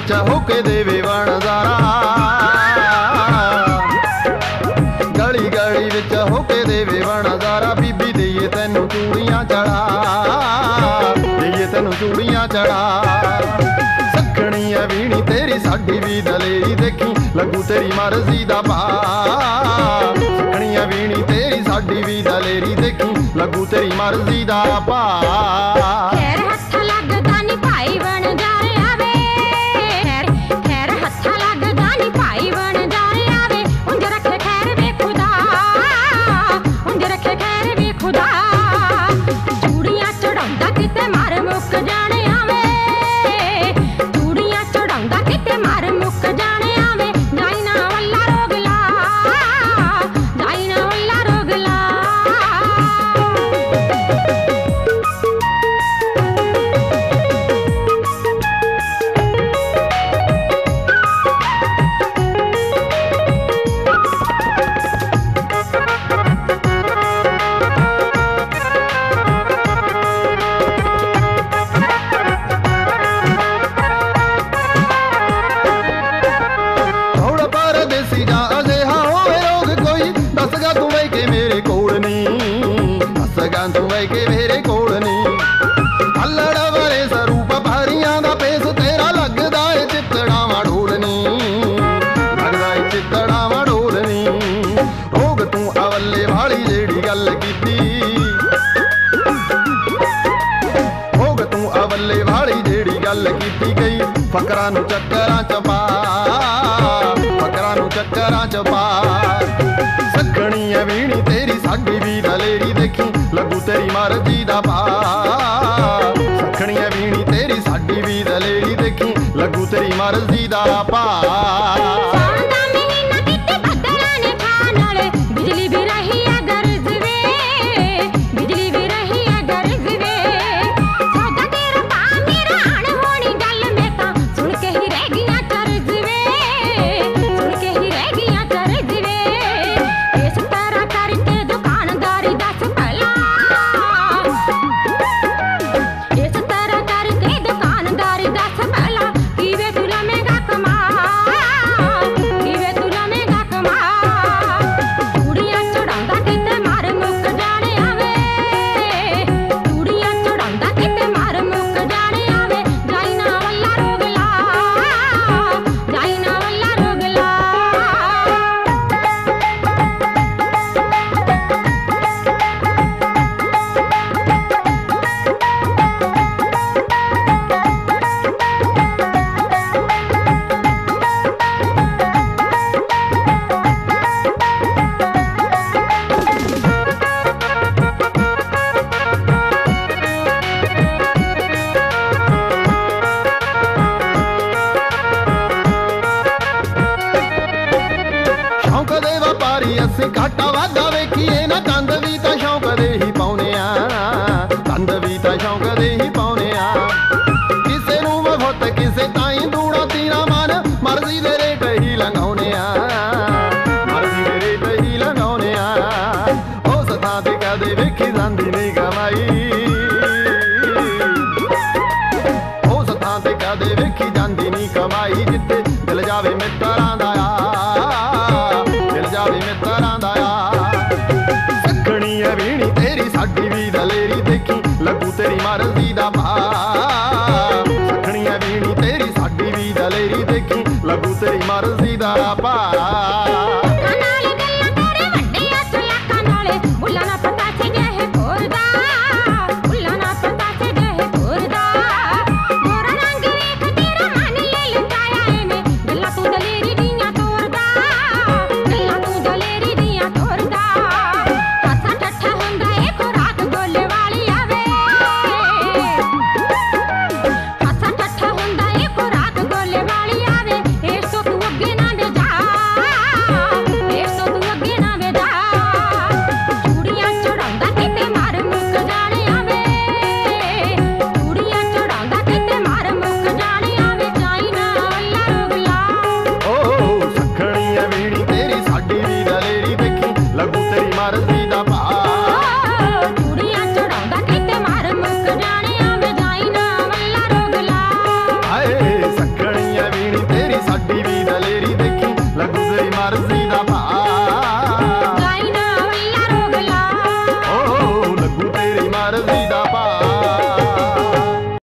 ਵਿੱਚ ਹੋ ਕੇ ਦੇਵੇ ਵਣਜ਼ਾਰਾ ਗਲੀ ਗਲੀ ਵਿੱਚ ਹੋ ਕੇ ਦੇਵੇ ਵਣਜ਼ਾਰਾ ਬੀਬੀ ਦੇਈਏ ਤੈਨੂੰ ਚੂੜੀਆਂ ਚੜਾ। ਦੇਈਏ ਤੈਨੂੰ ਚੂੜੀਆਂ ਚੜਾ। ਸੱਖਣੀਆਂ ਵੀਣੀ, ਤੇਰੀ ਸਾਡੀ ਵੀ ਦਲੇਰੀ ਦੇਖੀ। ਲੱਗੂ ਤੇਰੀ ਮਰਜ਼ੀ ਦਾ ਪਾ। ਸੱਖਣੀਆਂ ਵੀਣੀ, ਤੇਰੀ ਸਾਡੀ ਵੀ ਦਲੇਰੀ ਦੇਖੀ। ਲੱਗੂ ਤੇਰੀ ਮਰਜ਼ੀ ਦਾ ਪਾ। ਗੱਲ ਕੀਤੀ ਗਈ। ਫਕਰਾਂ ਨੂੰ ਚੱਕਰਾਂ ਚ ਪਾ। ਫਕਰਾਂ ਨੂੰ ਚੱਕਰਾਂ ਚ ਪਾ। ਸੱਖਣੀ ਐ ਵੀਣੀ, ਤੇਰੀ ਸਾਡੀ ਵੀ ਦਲੇਰੀ ਦੇਖੀ। ਲੱਗੂ ਤੇਰੀ ਮਰਜ਼ੀ ਦਾ ਪਾ। ਸੱਖਣੀ ਐ ਵੀਣੀ, ਤੇਰੀ ਸਾਡੀ ਵੀ ਦਲੇਰੀ ਦੇਖੀ। ਲੱਗੂ ਤੇਰੀ ਮਰਜ਼ੀ ਦਾ ਪਾ। ave metteranno